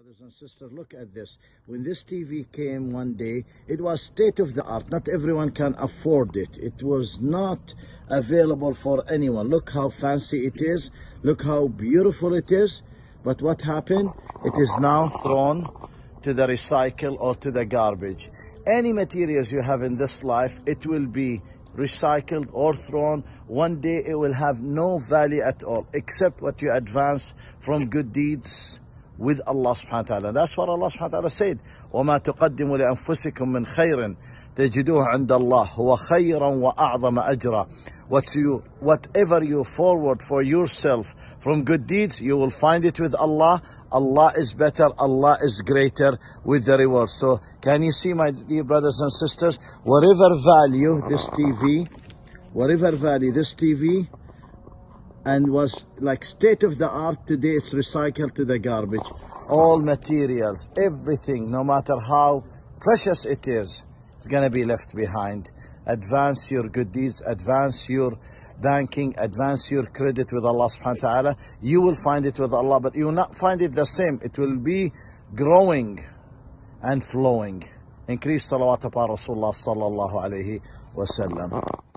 Brothers and sisters, look at this. When this TV came one day, it was state of the art. Not everyone can afford it. It was not available for anyone. Look how fancy it is. Look how beautiful it is. But what happened? It is now thrown to the recycle or to the garbage. Any materials you have in this life, it will be recycled or thrown. One day it will have no value at all, except what you advance from good deeds with Allah subhanahu wa ta'ala. That's what Allah subhanahu wa ta'ala said. وَمَا تُقَدِّمُوا لِأَنفُسِكُم مِّنْ خَيْرٍ تجدوه عند الله هو خيرا وأعظم أجرا what you, whatever you forward for yourself from good deeds you will find it with Allah Allah is better Allah is greater with the reward so can you see my dear brothers and sisters whatever value this TV whatever value this TV and was like state of the art today. It's recycled to the garbage. All materials everything no matter how precious it is it's going to be left behind. Advance your good deeds advance your banking advance your credit with Allah subhanahu wa ta'ala. You will find it with Allah but you will not find it the same. It will be growing and flowing. Increase salawat upon Rasulullah sallallahu alayhi wa sallam